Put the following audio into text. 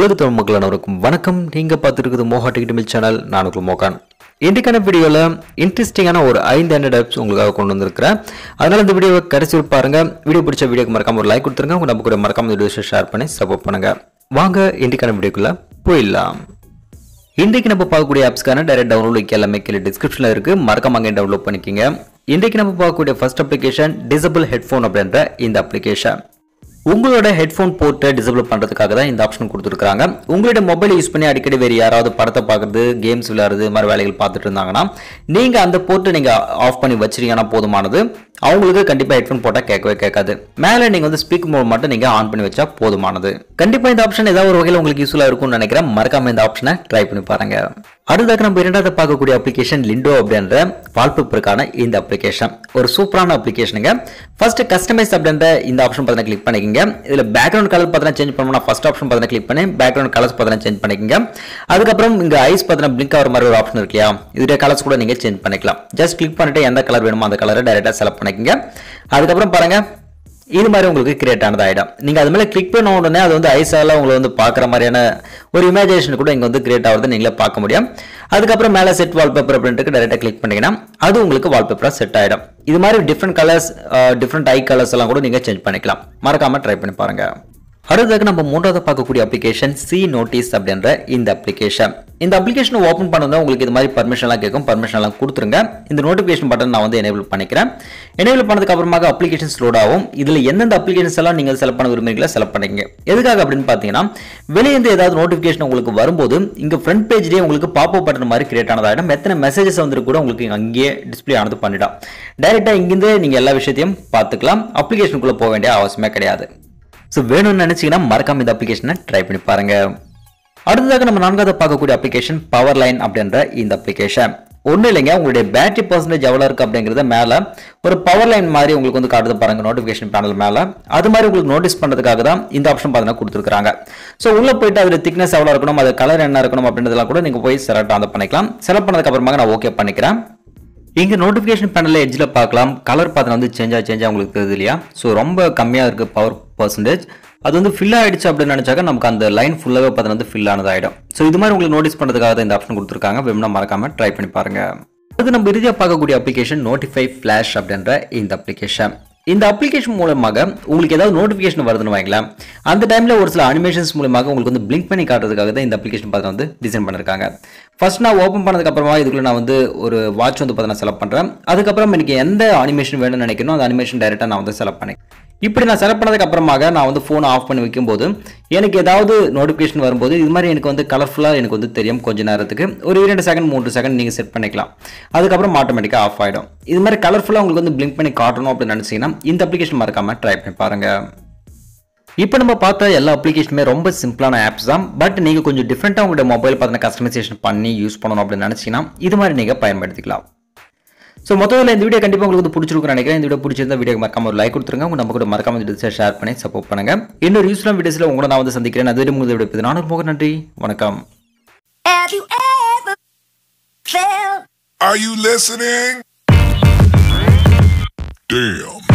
உலக தமிழ் மக்கள் அனைவருக்கும் வணக்கம். நீங்க பார்த்துருக்குது மோகா டிக்கெட் மில் சேனல் நான் உங்கள் மோகான். இன்றைக்கான வீடியோவில் இன்ட்ரெஸ்டிங்கான ஒரு ஐந்து ஹண்ட்ரட் ஆப்ஸ் உங்களுக்காக கொண்டு வந்திருக்கிறேன். அதனால் இந்த வீடியோவை கடைசி பாருங்க. வீடியோ பிடிச்ச வீடியோக்கு மறக்காம ஒரு லைக் கொடுத்துருங்க. உங்க நம்ம கூட மறக்காம இந்த வீடியோ ஷேர் பண்ணி சப்போர்ட் பண்ணுங்க. வாங்க இன்றைக்கான வீடியோக்குள்ள போயிடலாம். இன்றைக்கு நம்ம பார்க்கக்கூடிய ஆப்ஸ்க்கான டைரக்ட் டவுன்லோட் லிங்க் எல்லாமே கீழே டிஸ்கிரிப்ஷனில் இருக்கு. மறக்காம அங்கே டவுன்லோட் பண்ணிக்கிங்க. இன்றைக்கு நம்ம பார்க்கக்கூடிய ஃபர்ஸ்ட் அப்ளிகேஷன் டிசபிள் ஹெட்ஃபோன் அப்படின்ற இந்த அப்ளிகேஷன் உங்களோட ஹெட்ஃபோன் போர்ட்டை டிசபிள் பண்ணுறதுக்காக தான் இந்த ஆப்ஷன் கொடுத்துருக்காங்க உங்களோட மொபைல் யூஸ் பண்ணி அடிக்கடி வேறு யாராவது படத்தை பார்க்குறது கேம்ஸ் விளையாடுறது மாதிரி வேலைகள் பார்த்துட்டு இருந்தாங்கன்னா நீங்கள் அந்த போர்ட்டை நீங்கள் ஆஃப் பண்ணி வச்சிருக்கீங்கன்னா போதுமானது. அவங்களுக்கு கண்டிப்பாக ஹெட்ஃபோன் போட்டால் கேட்கவே கேட்காது. மேலே நீங்கள் வந்து ஸ்பீக் மோட் மட்டும் நீங்கள் ஆன் பண்ணி வச்சா போதுமானது. கண்டிப்பாக இந்த ஆப்ஷன் ஏதாவது ஒரு வகையில் உங்களுக்கு யூஸ்ஃபுல்லாக இருக்கும்னு நினைக்கிறேன். மறக்காம இந்த ஆப்ஷனை ட்ரை பண்ணி பாருங்க. அடுத்ததாக நம்ம இரண்டாவது பார்க்கக்கூடிய அப்ளிகேஷன் லிண்டோ அப்படின்ற வால்பேப்பருக்கான இந்த அப்ளிகேஷன் ஒரு சூப்பரான அப்ளிகேஷனுங்க ஃபர்ஸ்ட் கஸ்டமைஸ் அப்படின்ற இந்த ஆப்ஷன் பார்த்தீங்கன்னா கிளிக் பண்ணிக்கங்க. இதில் பேக்ரவுண்ட் கலர் பார்த்தீங்கன்னா சேஞ்ச் பண்ணணும்னா ஃபர்ஸ்ட் ஆப்ஷன் பார்த்தீங்கன்னா கிளிக் பண்ணி பேக்ரவுண்ட் கலர்ஸ் பார்த்தீங்கன்னா சேஞ்ச் பண்ணிக்கங்க. அதுக்கப்புறம் இங்க ஐஸ் பார்த்தீங்கன்னா பிளிங்க் ஆகிற மாதிரி ஒரு ஆப்ஷன் இருக்கு இல்லையா? இதோட கலர்ஸ் கூட நீங்க சேஞ்ச் பண்ணிக்கலாம். ஜஸ்ட் கிளிக் பண்ணிட்டு எந்த கலர் வேணுமோ அந்த கலரை டைரெக்டாக செலக்ட் பண்ணிக்கங்க. அதுக்கப்புறம் பாருங்க இது மாதிரி உங்களுக்கு கிரியேட் ஆனது ஆகிடும் நீங்கள் அது மேலே கிளிக் பண்ண உடனே அது வந்து ஐஸால உங்களை வந்து பார்க்குற மாதிரியான ஒரு இமேஜினேஷன் கூட இங்கே வந்து கிரியேட் ஆகிறது நீங்களே பார்க்க முடியும். அதுக்கப்புறம் மேலே செட் வால்பேப்பர் அப்படின்ட்டு டேரெக்டாக கிளிக் பண்ணிங்கன்னா அது உங்களுக்கு வால்பேப்பராக செட் ஆகிடும் இது மாதிரி different colours different eye colours எல்லாம் கூட நீங்கள் சேஞ்ச் பண்ணிக்கலாம். மறக்காமல் ட்ரை பண்ணி பாருங்கள் அடுத்ததாக நம்ம மூன்றாவது பார்க்கக்கூடிய அப்ளிகேஷன் சி நோட்டீஸ் அப்படின்ற இந்த அப்ளிகேஷன் இந்த அப்ளிகேஷனை ஓப்பன் பண்ணதும் உங்களுக்கு இது மாதிரி பர்மிஷன்லாம் கேட்கும். பர்மிஷன்லாம் கொடுத்துருங்க. இந்த நோட்டிஃபிகேஷன் பட்டன் நான் வந்து எனேபிள் பண்ணிக்கிறேன். எனேபிள் பண்ணதுக்கு அப்புறமாக அப்ளிகேஷன்ஸ் லோட் ஆகும். இதில் எந்தெந்த அப்ளிகேஷன்ஸ் எல்லாம் நீங்கள் செலக்ட் பண்ண விரும்புறீங்களோ செலக்ட் பண்ணிங்க எதுக்காக அப்படின்னு பார்த்தீங்கன்னா வெளியேந்து ஏதாவது நோட்டிஃபிகேஷன் உங்களுக்கு வரும்போது இங்கே ஃப்ரண்ட் பேஜ்லேயே உங்களுக்கு பாப்பப் பட்டன் மாதிரி கிரியேட் ஆனதாகிடும் எத்தனை மெசேஜஸ் வந்து கூட உங்களுக்கு அங்கேயே டிஸ்பிளே ஆனது பண்ணிடும். டைரெக்டாக இங்கேருந்து நீங்கள் எல்லா விஷயத்தையும் பார்த்துக்கலாம். அப்ளிகேஷனுக்குள்ளே போக வேண்டிய அவசியமே கிடையாது. ஸோ வேணும்னு நினச்சிங்கன்னா மறக்காம இந்த அப்ளிகேஷனை ட்ரை பண்ணி பாருங்கள் அடுத்ததாக நம்ம நான்காவது பார்க்கக்கூடிய அப்ளிகேஷன் பவர் லைன் அப்படின்ற இந்த அப்ளிகேஷன் ஒன்றும் இல்லைங்க உங்களுடைய பேட்டரி பர்சன்டேஜ் எவ்வளோ இருக்குது அப்படிங்கிறத மேலே ஒரு பவர் லைன் மாதிரி உங்களுக்கு வந்து காட்டுது பாருங்கள் நோட்டிஃபிகேஷன் பேனல் மேலே. அது மாதிரி உங்களுக்கு நோட்டீஸ் பண்ணுறதுக்காக தான் இந்த ஆப்ஷன் பார்த்தீங்கன்னா கொடுத்துருக்காங்க ஸோ உள்ளே போயிட்டு அதில் திக்னஸ் எவ்வளோ இருக்கணும் அது கலர் என்ன இருக்கணும் அப்படின்றதெல்லாம் கூட நீங்கள் போய் செலக்ட் அந்த பண்ணிக்கலாம். செலக்ட் பண்ணதுக்கப்புறமா நான் ஓகே பண்ணிக்கிறேன். இங்கே நோட்டிஃபிகேஷன் பேனலில் எட்ஜில் பார்க்கலாம். கலர் பார்த்தீங்கன்னா வந்து சேஞ்சாக சேஞ்சாக உங்களுக்கு தெரியுது இல்லையா? ஸோ ரொம்ப கம்மியாக இருக்குது பவர் பர்சன்டேஜ் அது வந்து ஃபில் ஆகிடுச்சு அப்படின்னு நினச்சாக்க நமக்கு அந்த லைன் ஃபுல்லாகவே பார்த்தீங்கன்னா வந்து ஃபில் ஆனதாகிடும் ஸோ இது மாதிரி உங்களுக்கு நோட்டீஸ் பண்ணுறதுக்காக தான் இந்த ஆப்ஷன் கொடுத்துருக்காங்க. வேணும்னா மறக்காமல் ட்ரை பண்ணி பாருங்கள் அது நம்ம இறுதியாக பார்க்கக்கூடிய அப்ளிகேஷன் நோட்டிஃபை ஃப்ளாஷ் அப்படின்ற இந்த அப்ளிகேஷன் இந்த அப்ளிகேஷன் மூலமாக உங்களுக்கு ஏதாவது நோட்டிஃபிகேஷன் வருதுன்னு வைங்களேன் அந்த டைமில் ஒரு சில அனிமேஷன்ஸ் மூலமாக உங்களுக்கு வந்து பிளிங்க் பண்ணி காட்டுறதுக்காக தான் இந்த அப்ளிகேஷன் பார்த்து வந்து டிசைன் பண்ணிருக்காங்க. ஃபர்ஸ்ட் நான் ஓப்பன் பண்ணதுக்கப்புறமா இதுக்குள்ளே இதுக்குள்ள நான் வந்து ஒரு வாட்ச் வந்து பார்த்து நான் செலக்ட் பண்ணுறேன் அதுக்கப்புறம் எனக்கு எந்த அனிமேஷன் வேணும்னு நினைக்கணும் அந்த அனிமேஷன் டைரெக்டாக நான் வந்து செலக்ட் பண்ணேன் இப்படி நான் செலக்ட் பண்ணதுக்கு அப்புறமாக நான் வந்து ஃபோனை ஆஃப் பண்ணி வைக்கும்போது எனக்கு ஏதாவது நோட்டிஃபிகேஷன் வரும்போது இது மாதிரி எனக்கு வந்து கலர்ஃபுல்லாக எனக்கு வந்து தெரியும் கொஞ்ச நேரத்துக்கு. ஒரு இரண்டு செகண்ட் மூன்று செகண்ட் நீங்கள் செட் பண்ணிக்கலாம். அதுக்கப்புறம் ஆட்டோமேட்டிக்காக ஆஃப் ஆகிடும் இது மாதிரி கலர்ஃபுல்லாக உங்களுக்கு வந்து பிளிங்க் பண்ணி காட்டணும் அப்படின்னு நினச்சிங்கன்னா இந்த அப்ளிகேஷன் மறக்காமல் ட்ரை பண்ணி பாருங்கள் இப்போ நம்ம பார்த்த எல்லா அப்ளிகேஷனுமே ரொம்ப சிம்பிளான ஆப்ஸ் தான். பட் நீங்கள் கொஞ்சம் டிஃப்ரெண்ட்டாக உங்களோட மொபைல் பார்த்தீங்கன்னா கஸ்டமைசேஷன் பண்ணி யூஸ் பண்ணணும் அப்படின்னு நினச்சிங்கன்னா இது மாதிரி நீங்கள் பயன்படுத்திக்கலாம். ஸோ மொத்தத்தில் இந்த வீடியோ கண்டிப்பாக உங்களுக்கு வந்து பிடிச்சிருக்குன்னு நினைக்கிறேன். இந்த வீடியோ பிடிச்சிருந்தா வீடியோ மறக்காம ஒரு லைக் கொடுத்துருங்க. உங்க நம்ம கூட மறக்காம இந்த ஷேர் பண்ணி சப்போர்ட் பண்ணுங்க. இன்னொரு யூஸ்ஃபுல்லான வீடியோஸில் உங்களை நான் வந்து சந்திக்கிறேன். அது உங்களுக்கு வீடியோ நானும் போக நன்றி. வணக்கம். Are you listening? Damn.